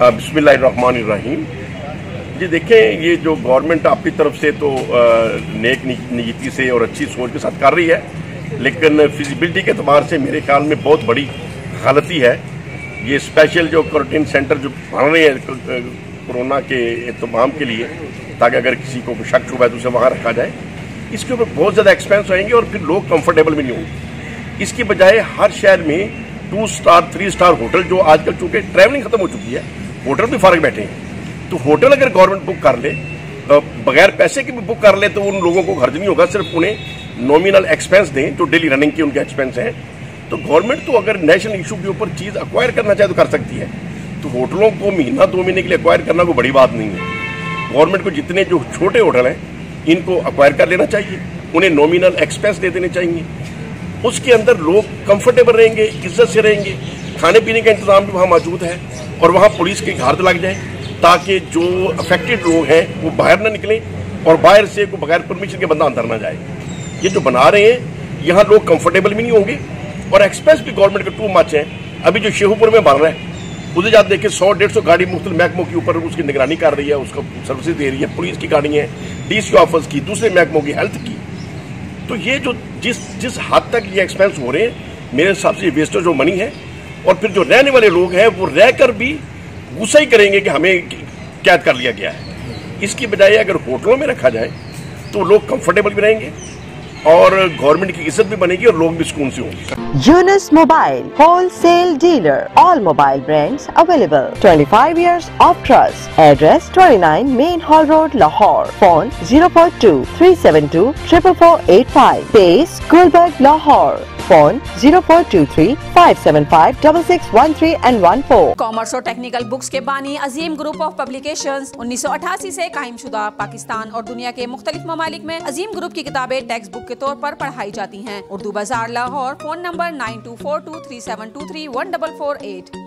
बिस्मिल्लाहिर्रहमानिर्रहीम। जी देखें, ये जो गवर्नमेंट आपकी तरफ़ से तो नेक नीति से और अच्छी सोच के साथ कर रही है, लेकिन फिजिबिलिटी के अतबार से मेरे ख्याल में बहुत बड़ी गलती है। ये स्पेशल जो क्वारंटीन सेंटर जो बन रहे हैं कोरोना के अहतमाम के लिए, ताकि अगर किसी को शक हुआ है तो उसे वहाँ रखा जाए। इसके ऊपर बहुत ज़्यादा एक्सपेंस रहेंगे और फिर लोग कंफर्टेबल भी नहीं होंगे। इसकी बजाय हर शहर में two star three star hotel जो आजकल चूँकि ट्रैवलिंग खत्म हो चुकी है होटल भी फारग बैठे तो होटल अगर गवर्नमेंट बुक कर ले बगैर पैसे की भी बुक कर ले तो उन लोगों को खर्च नहीं होगा, सिर्फ़ उन्हें नॉमिनल एक्सपेंस दें जो डेली रनिंग के उनके एक्सपेंस हैं। तो गवर्नमेंट तो अगर नेशनल इशू के ऊपर चीज़ अक्वायर करना चाहे तो कर सकती है। तो होटलों को महीना, दो महीने के लिए अक्वायर करना कोई बड़ी बात नहीं है। गवर्नमेंट को जितने जो छोटे होटल हैं, इनको अक्वायर कर लेना चाहिए। उन्हें नॉमिनल एक्सपेंस दे देने चाहिए। उसके अंदर लोग कंफर्टेबल रहेंगे, इज़्ज़त से रहेंगे। खाने पीने का इंतज़ाम भी वहाँ मौजूद है। और वहाँ पुलिस की घाट लग जाए ताकि जो अफेक्टेड लोग हैं, वो बाहर ना निकलें और बाहर से को बगैर परमिशन के बंदा अंदर ना जाए। ये जो बना रहे हैं, यहाँ लोग कंफर्टेबल भी नहीं होंगे और एक्सपेंस भी गवर्नमेंट का टू मच है। अभी जो शेहूपुर में बन रहा है, उधर जाते देखिए सौ, डेढ़ सौ गाड़ी मुख्तल महकमों के ऊपर उसकी निगरानी कर रही है, उसको सर्विस दे रही है, पुलिस की गाड़ी है डी सी ऑफ़िस की, दूसरे महकमों की हेल्थ की। तो ये जो जिस जिस हद तक ये एक्सपेंस हो रहे हैं, मेरे हिसाब से वेस्टेज जो मनी है और फिर जो रहने वाले लोग हैं वो रहकर भी गुस्सा ही करेंगे कि हमें कैद कर लिया गया है इसकी बजाय अगर होटलों में रखा जाए तो लोग कंफर्टेबल भी रहेंगे और गवर्नमेंट की इज़्ज़त भी बनेगी और लोग भी सुकून से होंगे Yunus Mobile, wholesale dealer, all mobile brands available. 25 years of trust. Address 29 Main Hall Road, Lahore. Phone 042 372 44485. Base Gulberg, Lahore. Phone zero four two three five seven five double six one three and one four commerce और technical books के बानी अजीम group of publication उन्नीस सौ अठासी ऐसी कायम शुदा पाकिस्तान और दुनिया के मुख्तलिफ़ ममालिक में अजीम ग्रुप की किताबें टेक्स्ट बुक के तौर पर पढ़ाई जाती हैं। उर्दू बाज़ार Lahore phone number nine two four two three seven two three one double four eight